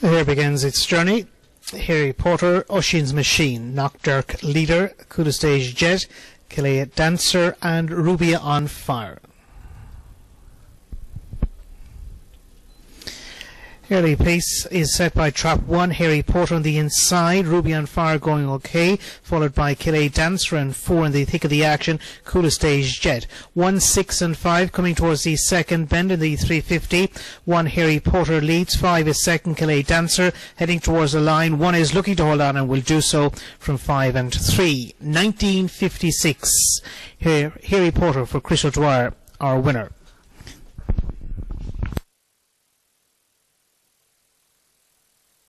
Here begins its journey. Hairy Pawter, Oisin's Machine, Knockderk Leader, Coolisteige Jet, Killea Dancer, and Rubia on Fire. Early pace is set by trap one, Hairy Pawter on the inside, Ruby on fire going okay, followed by Killea Dancer and four in the thick of the action, Coolisteige Jet. One, six and five coming towards the second bend in the 350. One, Hairy Pawter leads, five is second, Killea Dancer heading towards the line. One is looking to hold on and will do so from five and three. 1956. Here, Hairy Pawter for Chris O'Dwyer, our winner.